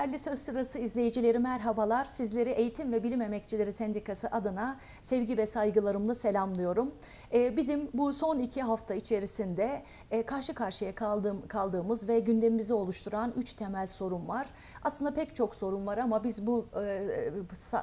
Değerli Söz Sırası izleyicileri merhabalar. Sizleri Eğitim ve Bilim Emekçileri Sendikası adına sevgi ve saygılarımla selamlıyorum. Ee, bizim bu son iki hafta içerisinde e, karşı karşıya kaldığım, kaldığımız ve gündemimizi oluşturan üç temel sorun var. Aslında pek çok sorun var ama biz bu e,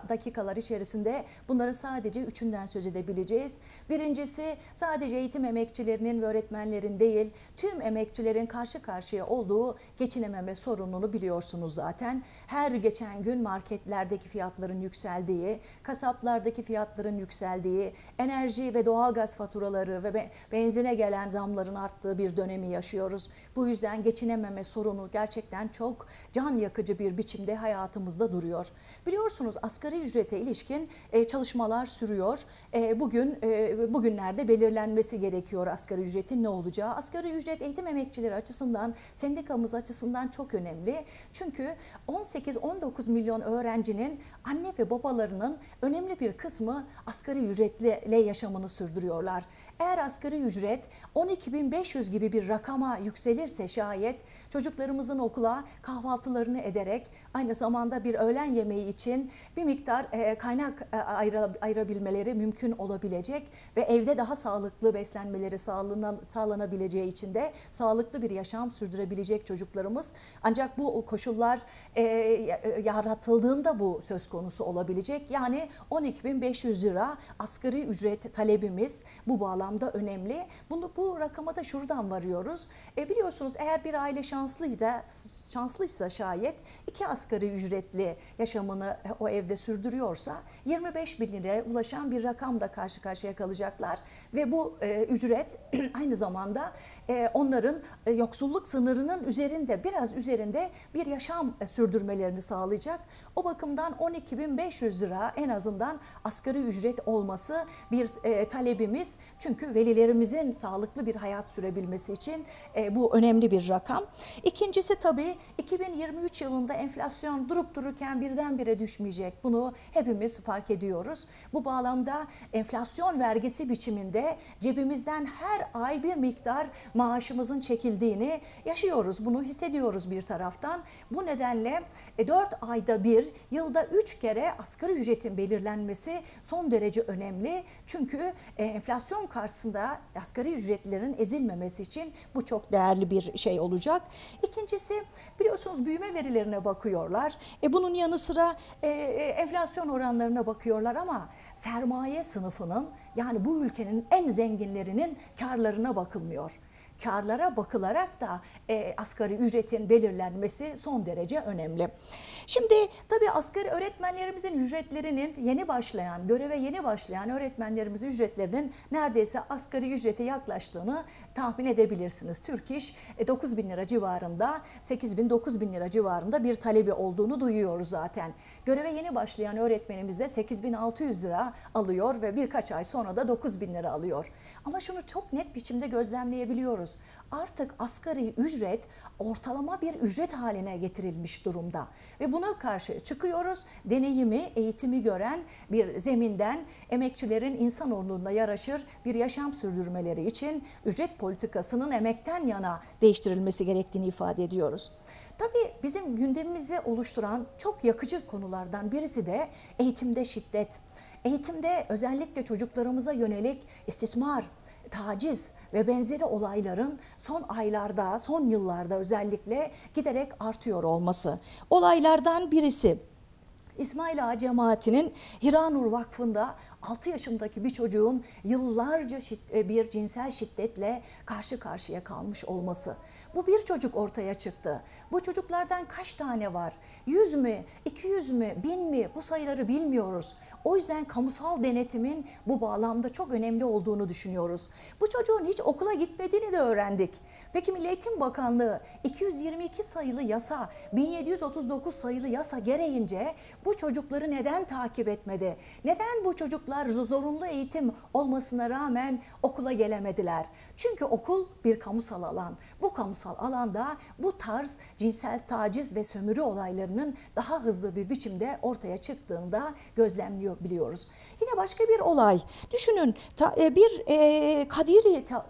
dakikalar içerisinde bunların sadece üçünden söz edebileceğiz. Birincisi sadece eğitim emekçilerinin ve öğretmenlerin değil tüm emekçilerin karşı karşıya olduğu geçinememe sorununu biliyorsunuz zaten. Her geçen gün marketlerdeki fiyatların yükseldiği, kasaplardaki fiyatların yükseldiği, enerji ve doğalgaz faturaları ve benzine gelen zamların arttığı bir dönemi yaşıyoruz. Bu yüzden geçinememe sorunu gerçekten çok can yakıcı bir biçimde hayatımızda duruyor. Biliyorsunuz asgari ücrete ilişkin e, çalışmalar sürüyor. E, bugün e, bugünlerde belirlenmesi gerekiyor asgari ücretin ne olacağı. Asgari ücret eğitim emekçileri açısından, sendikamız açısından çok önemli. Çünkü 18-19 milyon öğrencinin anne ve babalarının önemli bir kısmı asgari ücretle yaşamını sürdürüyorlar. Eğer asgari ücret 12.500 gibi bir rakama yükselirse şayet çocuklarımızın okula kahvaltılarını ederek aynı zamanda bir öğlen yemeği için bir miktar e, kaynak e, ayırabilmeleri mümkün olabilecek ve evde daha sağlıklı beslenmeleri sağlanabileceği için de sağlıklı bir yaşam sürdürebilecek çocuklarımız ancak bu koşullar e, yaratıldığında bu söz konusu olabilecek. Yani 12.500 lira asgari ücret talebimiz bu bağlamda önemli. Bunu bu rakama da şuradan varıyoruz. E, biliyorsunuz eğer bir aile şanslıysa, şanslıysa şayet iki asgari ücretli yaşamını o evde sürdürüyorsa 25 bin liraya ulaşan bir rakamda karşı karşıya kalacaklar ve bu e, ücret aynı zamanda e, onların e, yoksulluk sınırının üzerinde biraz üzerinde bir yaşam e, sürdürmelerini sağlayacak. O bakımdan 12.500 lira en azından asgari ücret olması bir e, talebimiz. Çünkü velilerimizin sağlıklı bir hayat sürebilmesi için e, bu önemli bir rakam. İkincisi tabii 2023 yılında enflasyon durup dururken birdenbire düşmeyecek. Bunu hepimiz fark ediyoruz. Bu bağlamda enflasyon vergisi biçiminde cebimizden her ay bir miktar maaşımızın çekildiğini yaşıyoruz. Bunu hissediyoruz bir taraftan. Bu nedenle 4 e, ayda bir, yılda 3 kere asgari ücretin belirlenmesi son derece önemli. Çünkü e, enflasyon karşısında asgari ücretlerin ezilmemesi için bu çok değerli bir şey olacak. İkincisi biliyorsunuz büyüme verilerine bakıyorlar. E bunun yanı sıra e, enflasyon oranlarına bakıyorlar ama sermaye sınıfının yani bu ülkenin en zenginlerinin karlarına bakılmıyor karlara bakılarak da e, asgari ücretin belirlenmesi son derece önemli. Şimdi tabii asgari öğretmenlerimizin ücretlerinin yeni başlayan, göreve yeni başlayan öğretmenlerimizin ücretlerinin neredeyse asgari ücrete yaklaştığını tahmin edebilirsiniz. Türk İş e, 9 bin lira civarında, 8 bin 9 bin lira civarında bir talebi olduğunu duyuyoruz zaten. Göreve yeni başlayan öğretmenimiz de 8600 lira alıyor ve birkaç ay sonra da 9 bin lira alıyor. Ama şunu çok net biçimde gözlemleyebiliyoruz görüyoruz. Artık asgari ücret ortalama bir ücret haline getirilmiş durumda. Ve buna karşı çıkıyoruz. Deneyimi, eğitimi gören bir zeminden emekçilerin insan onuruna yaraşır bir yaşam sürdürmeleri için ücret politikasının emekten yana değiştirilmesi gerektiğini ifade ediyoruz. Tabii bizim gündemimizi oluşturan çok yakıcı konulardan birisi de eğitimde şiddet. Eğitimde özellikle çocuklarımıza yönelik istismar, taciz ve benzeri olayların son aylarda, son yıllarda özellikle giderek artıyor olması. Olaylardan birisi İsmail Ağa cemaatinin Hiranur Vakfı'nda 6 yaşındaki bir çocuğun yıllarca bir cinsel şiddetle karşı karşıya kalmış olması. Bu bir çocuk ortaya çıktı. Bu çocuklardan kaç tane var? 100 mü, 200 mü, 1000 mi bu sayıları bilmiyoruz. O yüzden kamusal denetimin bu bağlamda çok önemli olduğunu düşünüyoruz. Bu çocuğun hiç okula gitmediğini de öğrendik. Peki Milli Eğitim Bakanlığı 222 sayılı yasa, 1739 sayılı yasa gereğince bu çocukları neden takip etmedi? Neden bu çocuklar zorunlu eğitim olmasına rağmen okula gelemediler? Çünkü okul bir kamusal alan. Bu kamusal alanda bu tarz cinsel taciz ve sömürü olaylarının daha hızlı bir biçimde ortaya çıktığında gözlemliyor biliyoruz. Yine başka bir olay. Düşünün e, bir e,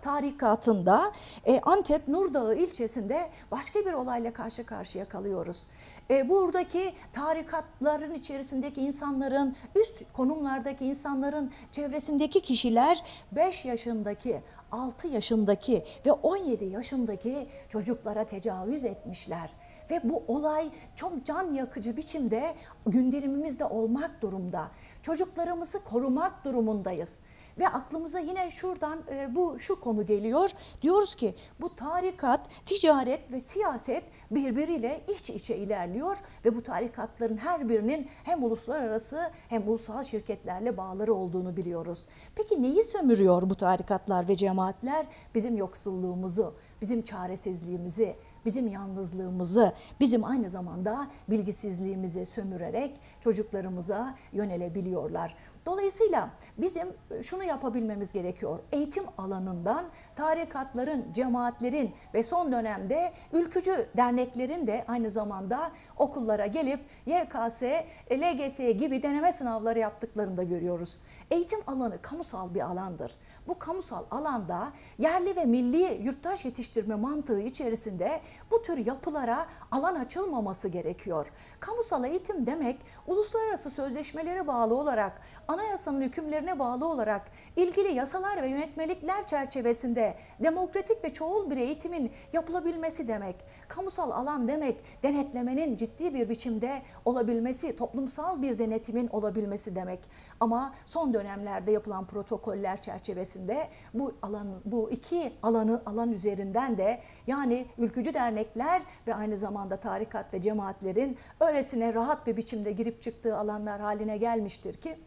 tarikatında e, Antep Nurdağı ilçesinde başka bir olayla karşı karşıya kalıyoruz. E, buradaki tarikatların içerisindeki insanların, üst konumlardaki insanların çevresindeki kişiler 5 yaşındaki, 6 yaşındaki ve 17 yaşındaki çocuklara tecavüz etmişler. Ve bu olay çok can yakıcı biçimde gündemimizde olmak durumda. Çocuklarımızı korumak durumundayız. Ve aklımıza yine şuradan e, bu şu konu geliyor. Diyoruz ki bu tarikat, ticaret ve siyaset birbiriyle iç içe ilerliyor ve bu tarikatların her birinin hem uluslararası hem ulusal şirketlerle bağları olduğunu biliyoruz. Peki neyi sömürüyor bu tarikatlar ve cemaatler? Bizim yoksulluğumuzu, bizim çaresizliğimizi, bizim yalnızlığımızı, bizim aynı zamanda bilgisizliğimizi sömürerek çocuklarımıza yönelebiliyorlar. Dolayısıyla bizim şunu yapabilmemiz gerekiyor. Eğitim alanından tarikatların, cemaatlerin ve son dönemde ülkücü derneklerin de aynı zamanda okullara gelip YKS, LGS gibi deneme sınavları yaptıklarını da görüyoruz. Eğitim alanı kamusal bir alandır. Bu kamusal alanda yerli ve milli yurttaş yetiştirme mantığı içerisinde bu tür yapılara alan açılmaması gerekiyor. Kamusal eğitim demek uluslararası sözleşmelere bağlı olarak, anayasanın hükümlerine bağlı olarak ilgili yasalar ve yönetmelikler çerçevesinde demokratik ve çoğul bir eğitimin yapılabilmesi demek. Kamusal alan demek denetlemenin ciddi bir biçimde olabilmesi, toplumsal bir denetimin olabilmesi demek. Ama son dönemlerde yapılan protokoller çerçevesinde bu alan bu iki alanı alan üzerinden de yani ülkücü dernekler ve aynı zamanda tarikat ve cemaatlerin öylesine rahat bir biçimde girip çıktığı alanlar haline gelmiştir ki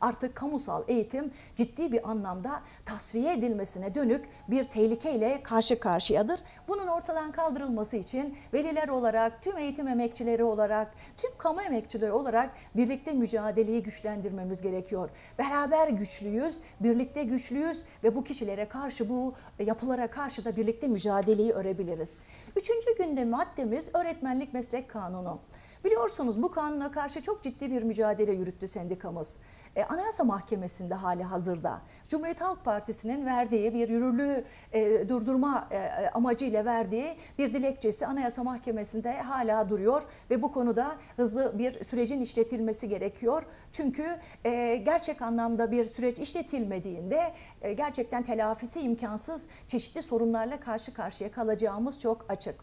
artık kamusal eğitim ciddi bir anlamda tasfiye edilmesine dönük bir tehlikeyle karşı karşıyadır. Bunun ortadan kaldırılması için veliler olarak, tüm eğitim emekçileri olarak, tüm kamu emekçileri olarak birlikte mücadeleyi güçlendirmemiz gerekiyor. Beraber güçlüyüz, birlikte güçlüyüz ve bu kişilere karşı, bu yapılara karşı da birlikte mücadeleyi örebiliriz. Üçüncü gündem maddemiz öğretmenlik meslek kanunu. Biliyorsunuz bu kanuna karşı çok ciddi bir mücadele yürüttü sendikamız. E, Anayasa Mahkemesi'nde hali hazırda Cumhuriyet Halk Partisi'nin verdiği bir yürürlüğü e, durdurma e, amacıyla verdiği bir dilekçesi Anayasa Mahkemesi'nde hala duruyor ve bu konuda hızlı bir sürecin işletilmesi gerekiyor. Çünkü e, gerçek anlamda bir süreç işletilmediğinde e, gerçekten telafisi imkansız çeşitli sorunlarla karşı karşıya kalacağımız çok açık.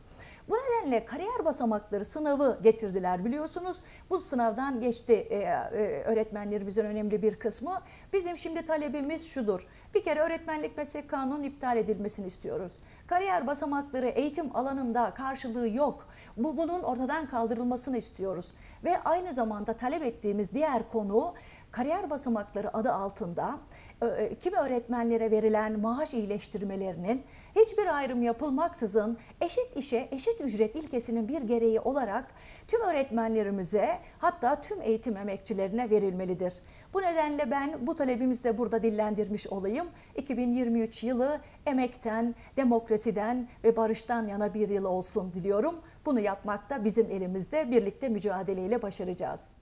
Bu nedenle kariyer basamakları sınavı getirdiler biliyorsunuz. Bu sınavdan geçti e, e, öğretmenlerimizin önemli bir kısmı. Bizim şimdi talebimiz şudur. Bir kere öğretmenlik meslek kanunun iptal edilmesini istiyoruz. Kariyer basamakları eğitim alanında karşılığı yok. Bu bunun ortadan kaldırılmasını istiyoruz. Ve aynı zamanda talep ettiğimiz diğer konu kariyer basamakları adı altında e, kimi öğretmenlere verilen maaş iyileştirmelerinin hiçbir ayrım yapılmaksızın eşit işe eşit ücret ilkesinin bir gereği olarak tüm öğretmenlerimize hatta tüm eğitim emekçilerine verilmelidir. Bu nedenle ben bu talebimizi de burada dillendirmiş olayım. 2023 yılı emekten, demokrasiden ve barıştan yana bir yıl olsun diliyorum. Bunu yapmakta bizim elimizde birlikte mücadeleyle başaracağız.